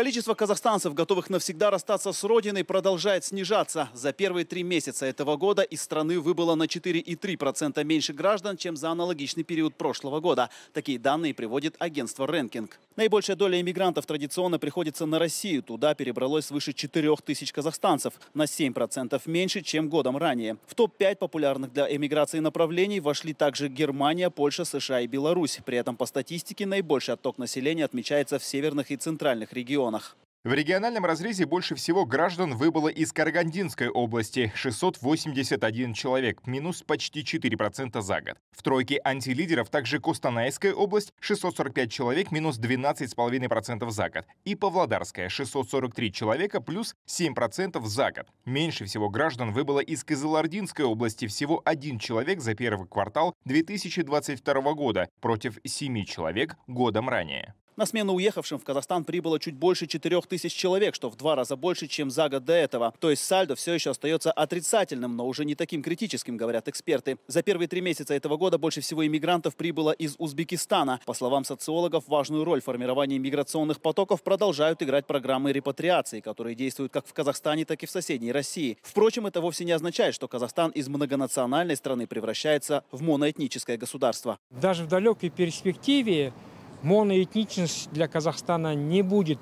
Количество казахстанцев, готовых навсегда расстаться с родиной, продолжает снижаться. За первые три месяца этого года из страны выбыло на 4,3% меньше граждан, чем за аналогичный период прошлого года. Такие данные приводит агентство «Рэнкинг». Наибольшая доля иммигрантов традиционно приходится на Россию. Туда перебралось свыше 4 тысяч казахстанцев, на 7% меньше, чем годом ранее. В топ-5 популярных для эмиграции направлений вошли также Германия, Польша, США и Беларусь. При этом по статистике наибольший отток населения отмечается в северных и центральных регионах. В региональном разрезе больше всего граждан выбыло из Карагандинской области – 681 человек, минус почти 4% за год. В тройке антилидеров также Костанайская область – 645 человек, минус 12,5% за год. И Павлодарская – 643 человека, плюс 7% за год. Меньше всего граждан выбыло из Кызылординской области – всего один человек за первый квартал 2022 года против 7 человек годом ранее. На смену уехавшим в Казахстан прибыло чуть больше 4 тысяч человек, что в два раза больше, чем за год до этого. То есть сальдо все еще остается отрицательным, но уже не таким критическим, говорят эксперты. За первые три месяца этого года больше всего иммигрантов прибыло из Узбекистана. По словам социологов, важную роль в формировании миграционных потоков продолжают играть программы репатриации, которые действуют как в Казахстане, так и в соседней России. Впрочем, это вовсе не означает, что Казахстан из многонациональной страны превращается в моноэтническое государство. Даже в далекой перспективе моноэтничность для Казахстана не будет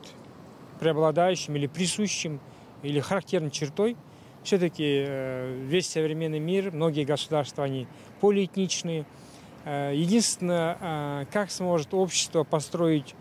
преобладающим или присущим или характерной чертой. Все-таки э, весь современный мир, многие государства, они полиэтничные. Э, единственное, э, как сможет общество построить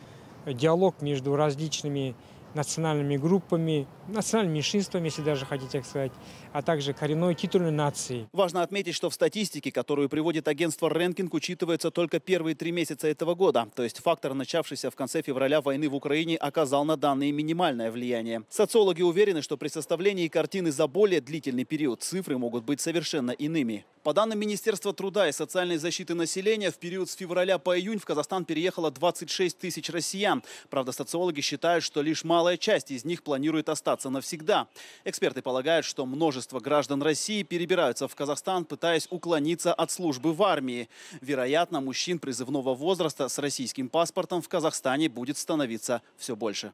диалог между различными национальными группами, национальными меньшинствами, если даже хотите так сказать, а также коренной титульной нации. Важно отметить, что в статистике, которую приводит агентство «Рэнкинг», учитывается только первые три месяца этого года. То есть фактор, начавшийся в конце февраля войны в Украине, оказал на данные минимальное влияние. Социологи уверены, что при составлении картины за более длительный период цифры могут быть совершенно иными. По данным Министерства труда и социальной защиты населения, в период с февраля по июнь в Казахстан переехало 26 тысяч россиян. Правда, социологи считают, что лишь малая часть из них планирует остаться навсегда. Эксперты полагают, что множество граждан России перебираются в Казахстан, пытаясь уклониться от службы в армии. Вероятно, мужчин призывного возраста с российским паспортом в Казахстане будет становиться все больше.